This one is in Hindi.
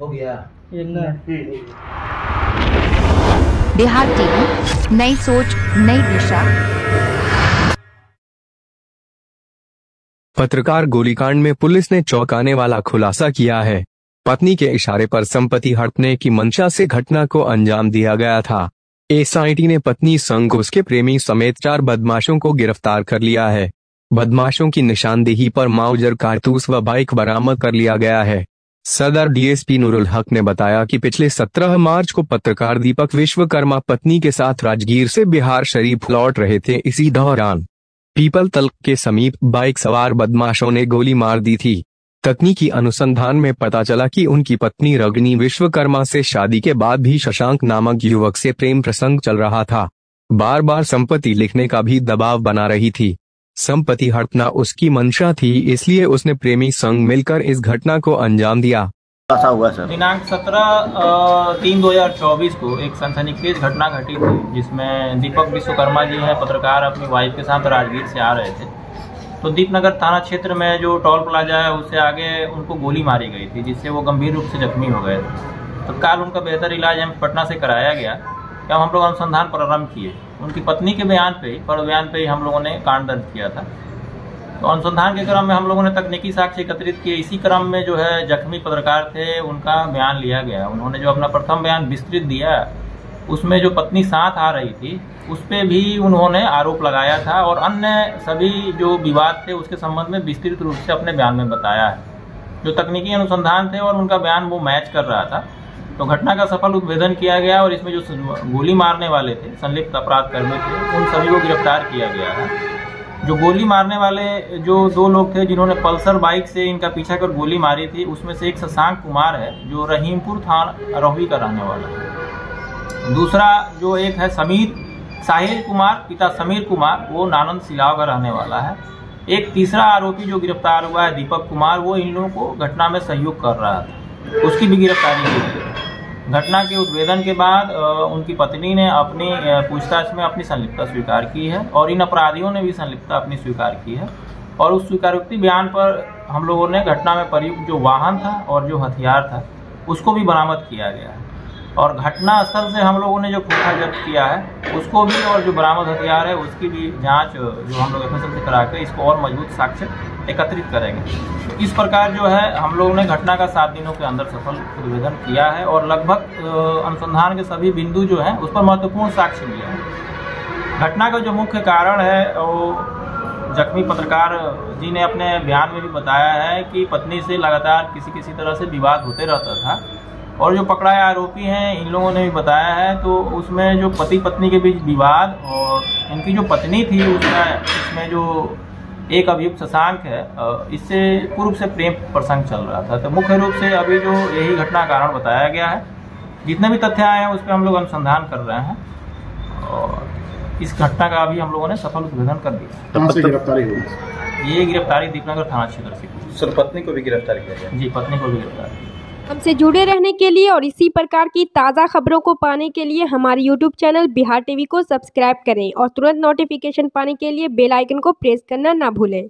हो गया बिहार टीवी नई सोच नई दिशा। पत्रकार गोलीकांड में पुलिस ने चौंकाने वाला खुलासा किया है। पत्नी के इशारे पर संपत्ति हड़पने की मंशा से घटना को अंजाम दिया गया था। एसआईटी ने पत्नी संग उसके प्रेमी समेत चार बदमाशों को गिरफ़्तार कर लिया है। बदमाशों की निशानदेही पर माउजर कारतूस व बाइक बरामद कर लिया गया है। सदर डीएसपी नूरुल हक ने बताया कि पिछले 17 मार्च को पत्रकार दीपक विश्वकर्मा पत्नी के साथ राजगीर से बिहार शरीफ लौट रहे थे। इसी दौरान पीपल तल के समीप बाइक सवार बदमाशों ने गोली मार दी थी। तकनीकी अनुसंधान में पता चला कि उनकी पत्नी रगनी विश्वकर्मा से शादी के बाद भी शशांक नामक युवक से प्रेम प्रसंग चल रहा था। बार बार संपत्ति लिखने का भी दबाव बना रही थी। संपत्ति हड़पना उसकी मंशा थी इसलिए उसने प्रेमी संग मिलकर इस घटना को अंजाम दिया। ऐसा हुआ सर। दिनांक 17 तीन 2024 को एक सनसनीखेज घटना घटी थी जिसमें दीपक विश्वकर्मा जी हैं पत्रकार अपनी वाइफ के साथ राजगीर से आ रहे थे। तो दीपनगर थाना क्षेत्र में जो टोल प्लाजा है उससे आगे उनको गोली मारी गई थी जिससे वो गंभीर रूप से जख्मी हो गए थे। तत्काल उनका बेहतर इलाज हम पटना से कराया गया। जब हम लोग अनुसंधान प्रारंभ किए? उनकी पत्नी के बयान पे ही, पर बयान पे ही हम लोगों ने कांड दर्ज किया था। तो अनुसंधान के क्रम में हम लोगों ने तकनीकी साक्ष्य एकत्रित किए। इसी क्रम में जो है, जख्मी पत्रकार थे, उनका बयान लिया गया। उन्होंने जो अपना प्रथम बयान विस्तृत दिया, उसमें जो पत्नी साथ आ रही थी, उस पर भी उन्होंने आरोप लगाया था और अन्य सभी जो विवाद थे, उसके संबंध में विस्तृत रूप से अपने बयान में बताया है। जो तकनीकी अनुसंधान थे और उनका बयान वो मैच कर रहा था तो घटना का सफल उद्भेदन किया गया और इसमें जो गोली मारने वाले थे, संलिप्त अपराध कर्मी थे, उन सभी को गिरफ़्तार किया गया है। जो गोली मारने वाले, जो दो लोग थे जिन्होंने पल्सर बाइक से इनका पीछा कर गोली मारी थी, उसमें से एक शशांक कुमार है, जो रहीमपुर थाना रोही का रहने वाला है। दूसरा जो एक है समीर, साहिल कुमार, पिता समीर कुमार, वो नानंद सिलाव का रहने वाला है। एक तीसरा आरोपी जो गिरफ़्तार हुआ है, दीपक कुमार, वो इन लोगों को घटना में सहयोग कर रहा था। उसकी भी गिरफ्तारी की गई। घटना के उद्भेदन के बाद उनकी पत्नी ने अपनी पूछताछ में अपनी संलिप्तता स्वीकार की है और इन अपराधियों ने भी संलिप्तता अपनी स्वीकार की है। और उस स्वीकारोक्ति बयान पर हम लोगों ने घटना में प्रयुक्त जो वाहन था और जो हथियार था, उसको भी बरामद किया गया है। और घटना स्थल से हम लोगों ने जो खूटा जब्त किया है, उसको भी और जो बरामद हथियार है, उसकी भी जाँच जो हम लोग एफ़ से करा के इसको और मज़बूत साक्ष्य एकत्रित करेंगे। इस प्रकार जो है, हम लोगों ने घटना का सात दिनों के अंदर सफल प्रतिवेदन किया है और लगभग अनुसंधान के सभी बिंदु जो हैं, उस पर महत्वपूर्ण साक्ष्य मिले हैं। घटना का जो मुख्य कारण है, वो जख्मी पत्रकार जी ने अपने बयान में भी बताया है कि पत्नी से लगातार किसी किसी तरह से विवाद होते रहता था। और जो पकड़ाए आरोपी हैं इन लोगों ने भी बताया है तो उसमें जो पति पत्नी के बीच विवाद और इनकी जो पत्नी थी उसमें इसमें जो एक अभियुक्त शशांक है इससे पूर्व से प्रेम प्रसंग चल रहा था। तो मुख्य रूप से अभी जो यही घटना कारण बताया गया है जितने भी तथ्य आए हैं उस पर हम लोग अनुसंधान कर रहे हैं और इस घटना का अभी हम लोगों ने सफल उद्भेदन कर दिया। गिरफ्तारी हुई? ये गिरफ्तारी दीपनगर थाना क्षेत्र से सर पत्नी को भी गिरफ़्तार किया गया? जी पत्नी को भी गिरफ़्तार किया हमसे जुड़े रहने के लिए और इसी प्रकार की ताज़ा खबरों को पाने के लिए हमारे यूट्यूब चैनल बिहार टीवी को सब्सक्राइब करें और तुरंत नोटिफिकेशन पाने के लिए बेल आइकन को प्रेस करना ना भूलें।